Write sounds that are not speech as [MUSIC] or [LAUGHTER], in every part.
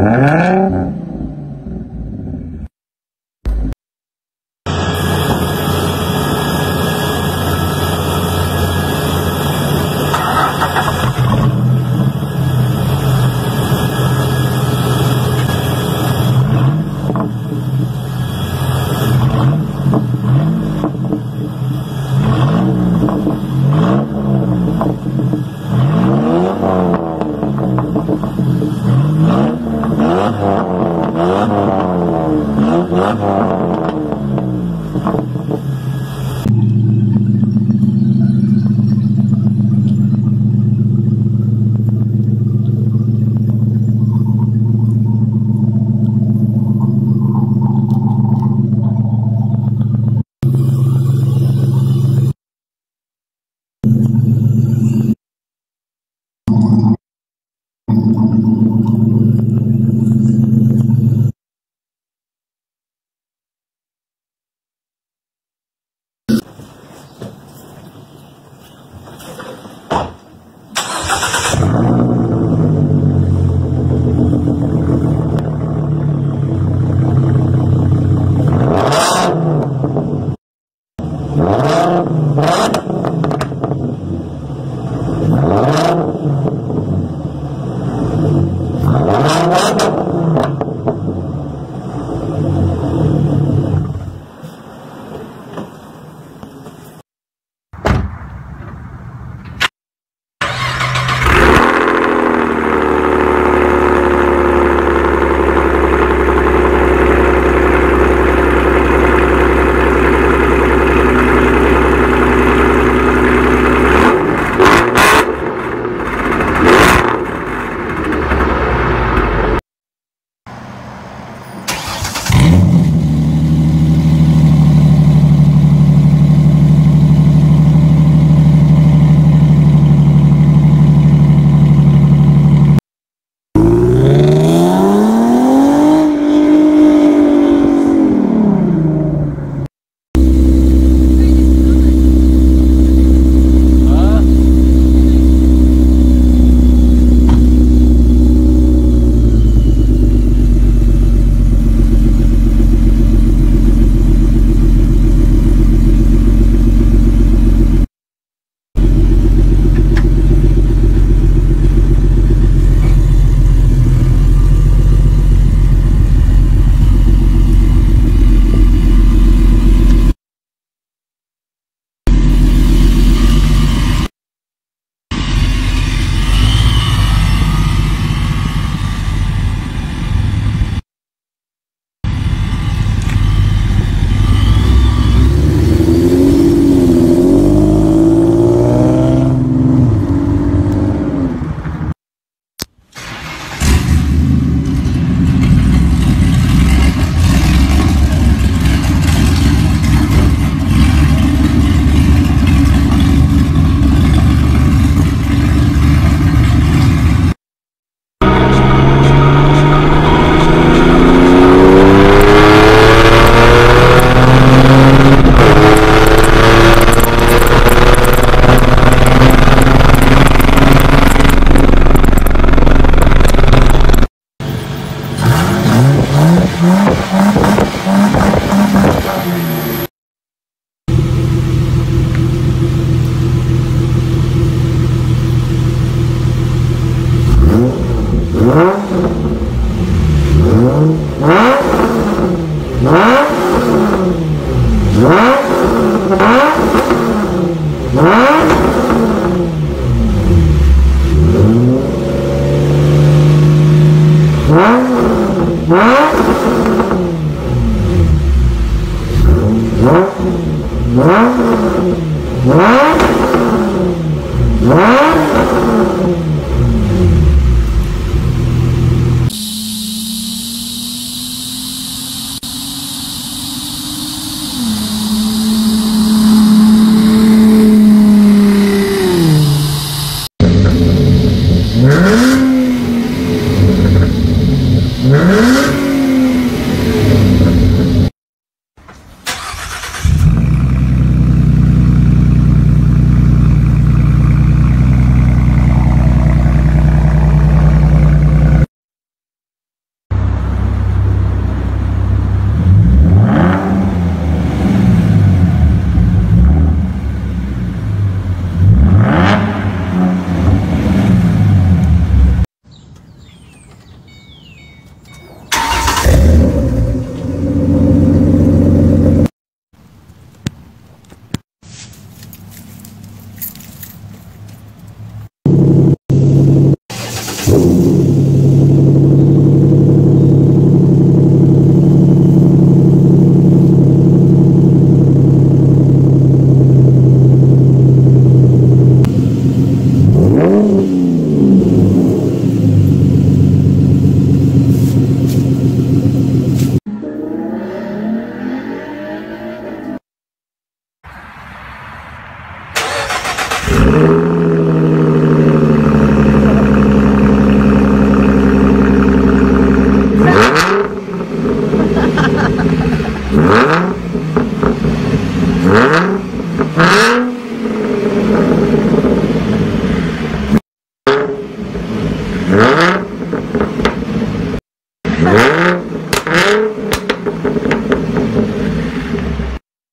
Mm-hmm.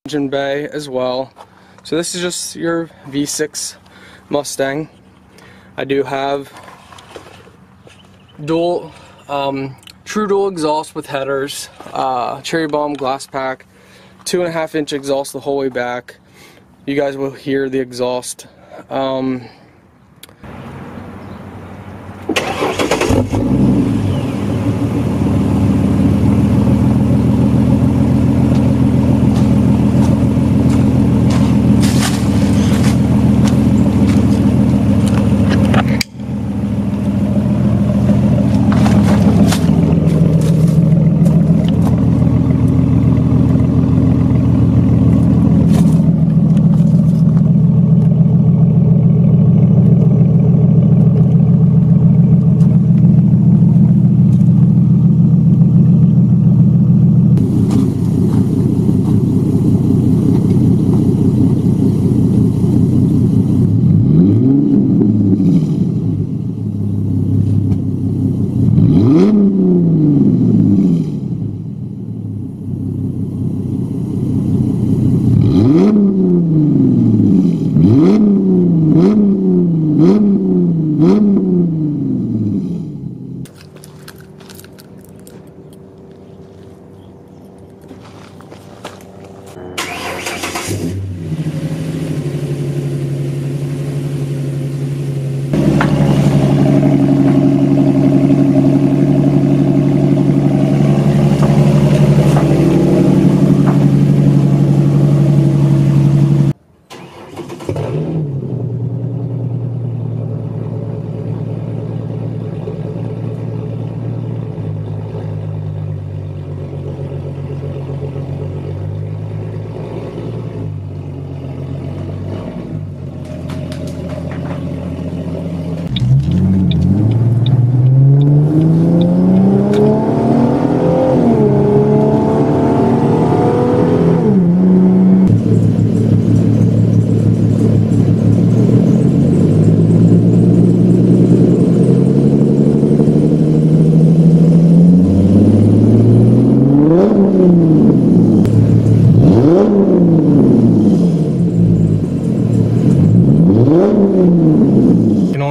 Engine bay as well. So this is just your V6 Mustang. I do have dual, um, true dual exhaust with headers, uh, cherry bomb glass pack, two and a half inch exhaust the whole way back. You guys will hear the exhaust. Um,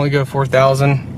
only go 4,000.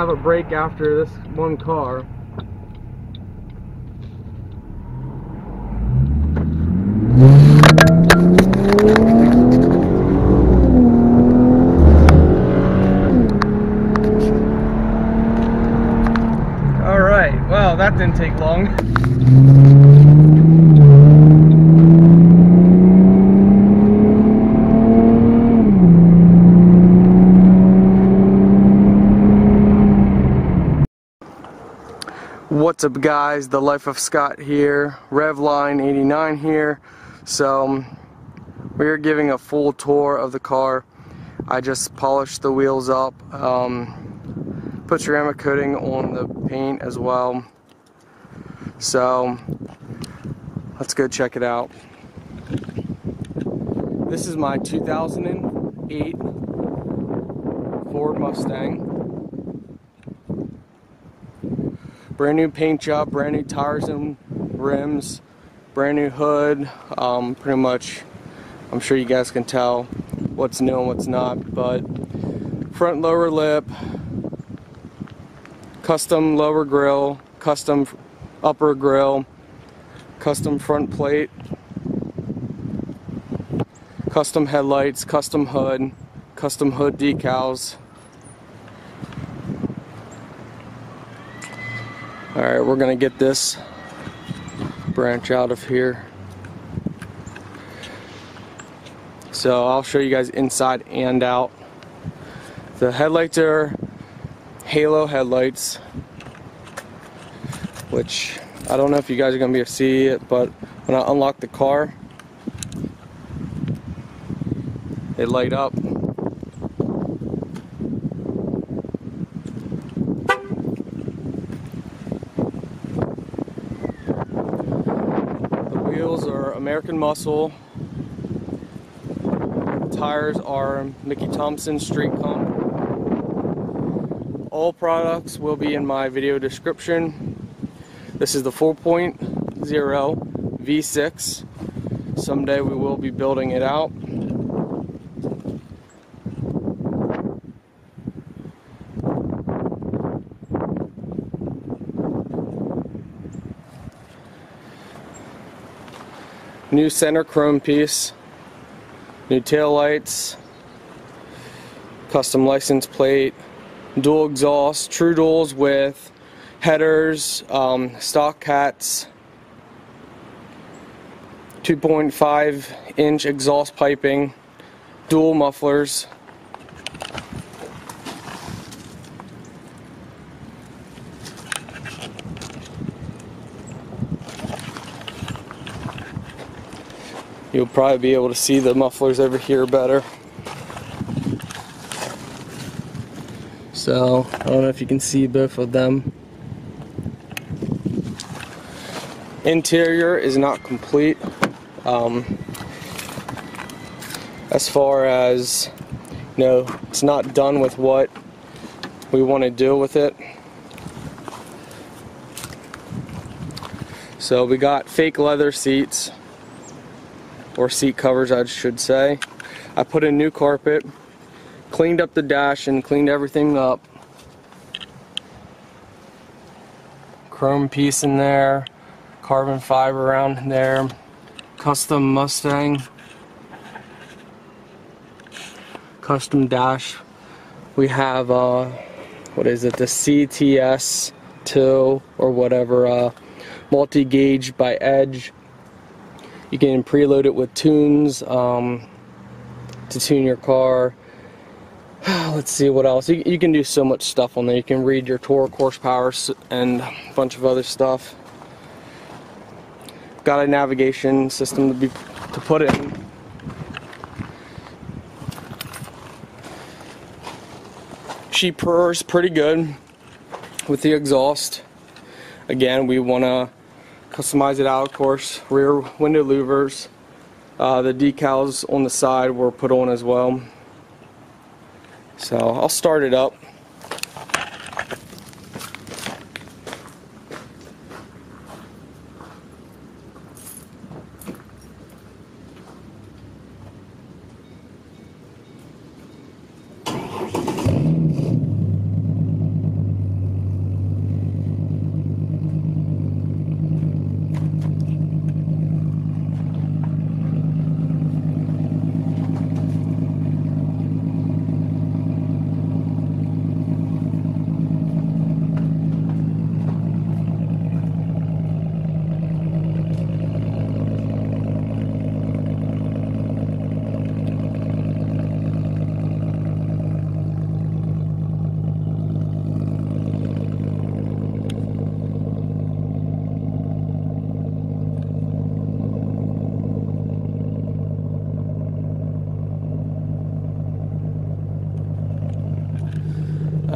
have a break after this one car. All right, well, that didn't take long. What's up guys, The Life of Scott here, Revline89 here. So, um, we're giving a full tour of the car. I just polished the wheels up, um, put ceramic coating on the paint as well. So, let's go check it out. This is my 2008 Ford Mustang. Brand new paint job, brand new tires and rims, brand new hood. Um, pretty much, I'm sure you guys can tell what's new and what's not. But front lower lip, custom lower grill, custom upper grill, custom front plate, custom headlights, custom hood, custom hood decals. Alright, we're going to get this branch out of here. So I'll show you guys inside and out. The headlights are halo headlights, which I don't know if you guys are to be able to see it, but when I unlock the car, they light up. wheels are American Muscle. Tires are Mickey Thompson Street Comp. All products will be in my video description. This is the 4.0 V6. Someday we will be building it out. New center chrome piece, new tail lights, custom license plate, dual exhaust, true duals with headers, um, stock cats, 2.5 inch exhaust piping, dual mufflers, You'll probably be able to see the mufflers over here better. So, I don't know if you can see both of them. Interior is not complete. Um, as far as, you know, it's not done with what we want to do with it. So we got fake leather seats or seat covers I should say. I put in new carpet, cleaned up the dash and cleaned everything up. Chrome piece in there, carbon fiber around there, custom Mustang, custom dash. We have, uh, what is it, the CTS 2 or whatever, uh, multi-gauge by Edge you can preload it with tunes um, to tune your car. [SIGHS] Let's see what else. You, you, can do so much stuff on there. You can read your torque, horsepower, and a bunch of other stuff. Got a navigation system to be to put in. She purrs pretty good with the exhaust. Again, we want to customize it out of course. Rear window louvers uh, the decals on the side were put on as well. So I'll start it up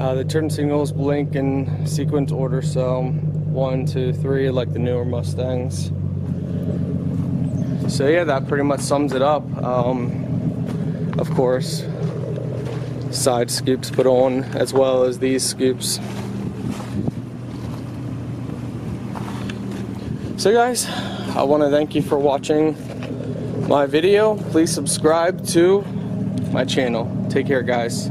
Uh, the turn signals blink in sequence order, so one, two, three, like the newer Mustangs. So yeah, that pretty much sums it up. Um, of course, side scoops put on as well as these scoops. So guys, I want to thank you for watching my video. Please subscribe to my channel. Take care guys.